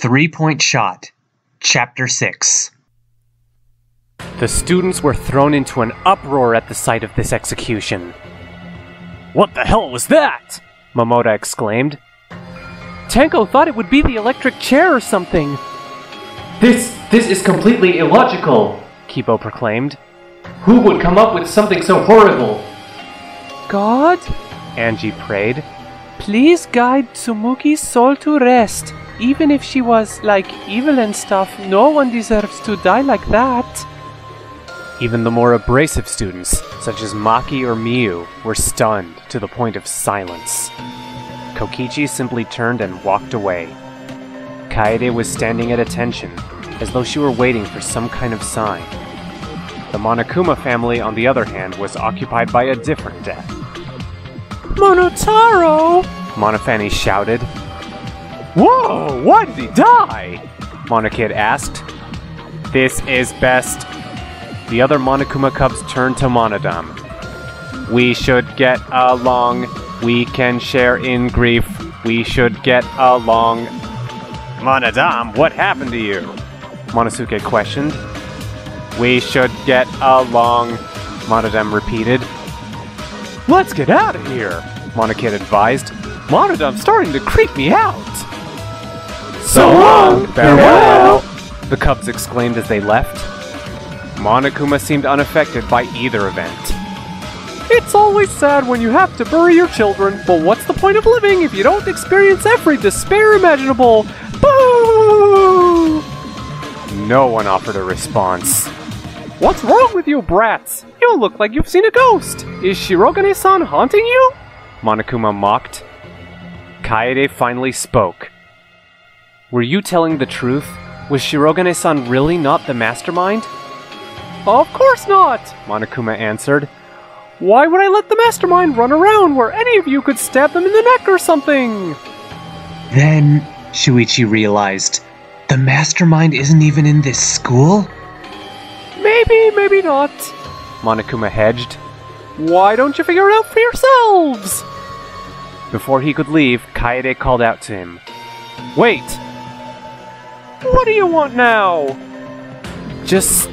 Three Point Shot, Chapter 6. The students were thrown into an uproar at the sight of this execution. What the hell was that? Momota exclaimed. Tenko thought it would be the electric chair or something. This this is completely illogical, Kibo proclaimed. Who would come up with something so horrible? God, Angie prayed. Please guide Tsumugi's soul to rest. Even if she was, like, evil and stuff, no one deserves to die like that. Even the more abrasive students, such as Maki or Miu, were stunned to the point of silence. Kokichi simply turned and walked away. Kaede was standing at attention, as though she were waiting for some kind of sign. The Monokuma family, on the other hand, was occupied by a different death. Monotaro! Monophanie shouted. Whoa, what did die? Monokid asked. This is best. The other Monokuma cubs turned to Monodam. We should get along. We can share in grief. We should get along. Monodam, what happened to you? Monosuke questioned. We should get along, Monodam repeated. Let's get out of here, Monokid advised. Monodam's starting to creep me out. So long, farewell! The cubs exclaimed as they left. Monokuma seemed unaffected by either event. It's always sad when you have to bury your children, but what's the point of living if you don't experience every despair imaginable? Boo! No one offered a response. What's wrong with you, brats? You look like you've seen a ghost. Is Shirogane-san haunting you? Monokuma mocked. Kaede finally spoke. Were you telling the truth? Was Shirogane-san really not the mastermind? Of course not, Monokuma answered. Why would I let the mastermind run around where any of you could stab them in the neck or something? Then, Shuichi realized, the mastermind isn't even in this school? Maybe, maybe not, Monokuma hedged. Why don't you figure it out for yourselves? Before he could leave, Kaede called out to him. Wait! What do you want now? Just.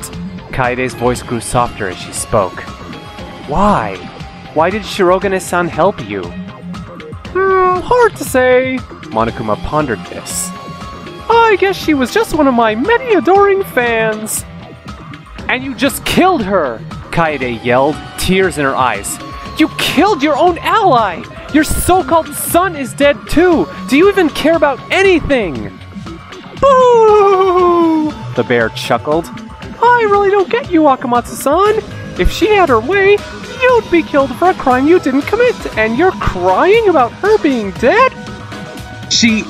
Kaede's voice grew softer as she spoke. Why? Why did Shirogane san help you? Hmm, hard to say. Monokuma pondered this. I guess she was just one of my many adoring fans. And you just killed her! Kaede yelled, tears in her eyes. You killed your own ally! Your so called son is dead too! Do you even care about anything? Boo! The bear chuckled. I really don't get you, Akamatsu san. If she had her way, you'd be killed for a crime you didn't commit, and you're crying about her being dead? She.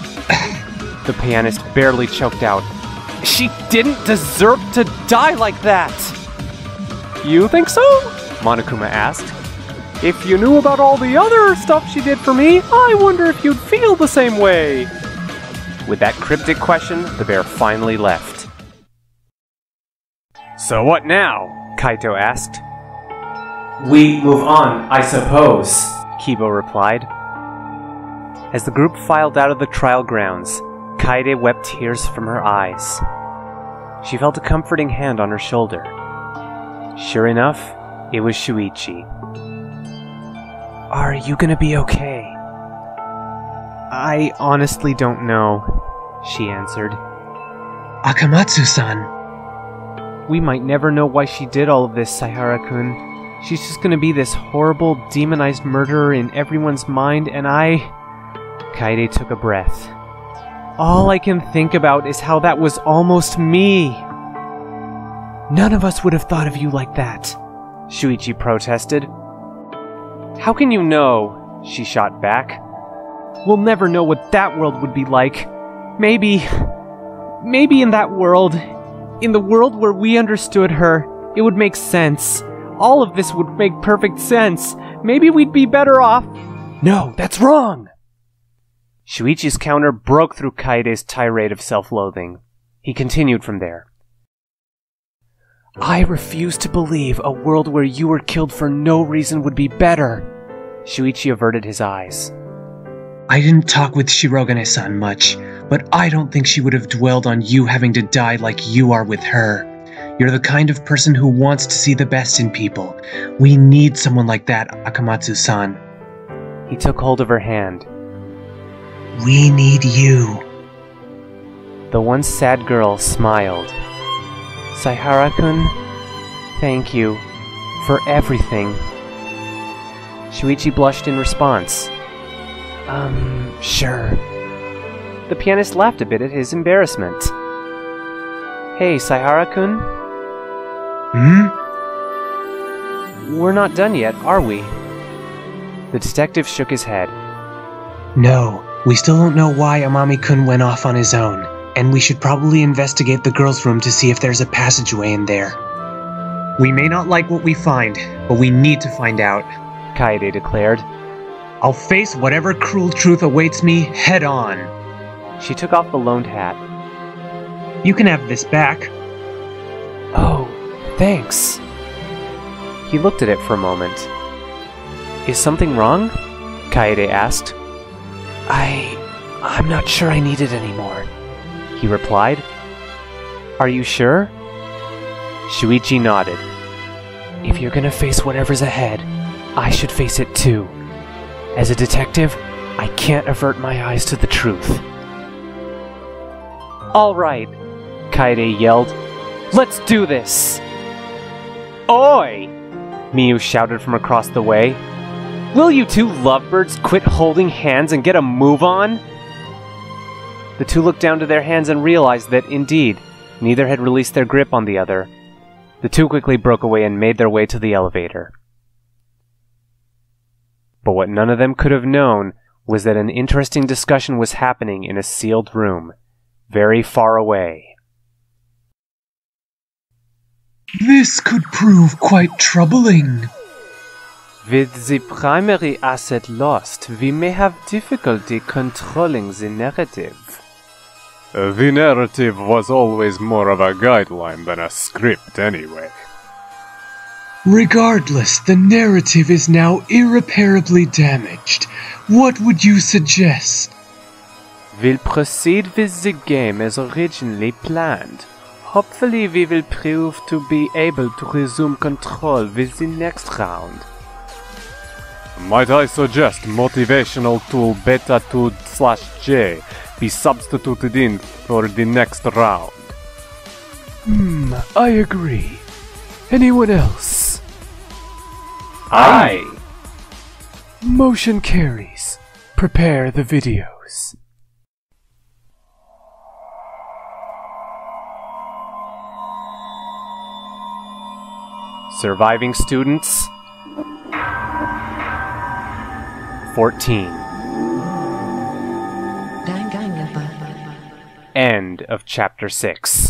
the pianist barely choked out. She didn't deserve to die like that! You think so? Monokuma asked. If you knew about all the other stuff she did for me, I wonder if you'd feel the same way. With that cryptic question, the bear finally left. So what now? Kaito asked. We move on, I suppose, Kibo replied. As the group filed out of the trial grounds, Kaede wept tears from her eyes. She felt a comforting hand on her shoulder. Sure enough, it was Shuichi. Are you gonna be okay? I honestly don't know, she answered. Akamatsu san. We might never know why she did all of this, Saihara kun. She's just gonna be this horrible, demonized murderer in everyone's mind, and I. Kaede took a breath. All I can think about is how that was almost me. None of us would have thought of you like that, Shuichi protested. How can you know? She shot back. We'll never know what that world would be like. Maybe. Maybe in that world, in the world where we understood her, it would make sense. All of this would make perfect sense. Maybe we'd be better off. No, that's wrong! Shuichi's counter broke through Kaede's tirade of self loathing. He continued from there. I refuse to believe a world where you were killed for no reason would be better. Shuichi averted his eyes. I didn't talk with Shirogane-san much, but I don't think she would have dwelled on you having to die like you are with her. You're the kind of person who wants to see the best in people. We need someone like that, Akamatsu-san. He took hold of her hand. We need you. The once sad girl smiled. Saihara-kun, thank you for everything. Shuichi blushed in response. Um, sure. The pianist laughed a bit at his embarrassment. Hey, Saihara-kun, Hmm? we're not done yet, are we? The detective shook his head. No, we still don't know why Amami-kun went off on his own, and we should probably investigate the girls' room to see if there's a passageway in there. We may not like what we find, but we need to find out. Kaede declared. I'll face whatever cruel truth awaits me head on. She took off the loaned hat. You can have this back. Oh, thanks. He looked at it for a moment. Is something wrong? Kaede asked. I. I'm not sure I need it anymore, he replied. Are you sure? Shuichi nodded. If you're gonna face whatever's ahead, I should face it too. As a detective, I can't avert my eyes to the truth. All right, Kaede yelled. Let's do this! Oi! Miu shouted from across the way. Will you two lovebirds quit holding hands and get a move on? The two looked down to their hands and realized that, indeed, neither had released their grip on the other. The two quickly broke away and made their way to the elevator. But what none of them could have known was that an interesting discussion was happening in a sealed room, very far away. This could prove quite troubling. With the primary asset lost, we may have difficulty controlling the narrative. The narrative was always more of a guideline than a script, anyway. Regardless, the narrative is now irreparably damaged. What would you suggest? We'll proceed with the game as originally planned. Hopefully, we will prove to be able to resume control with the next round. Might I suggest motivational tool beta 2 slash J be substituted in for the next round? Hmm, I agree. Anyone else? Aye! Motion carries. Prepare the videos. Surviving students 14. End of chapter 6.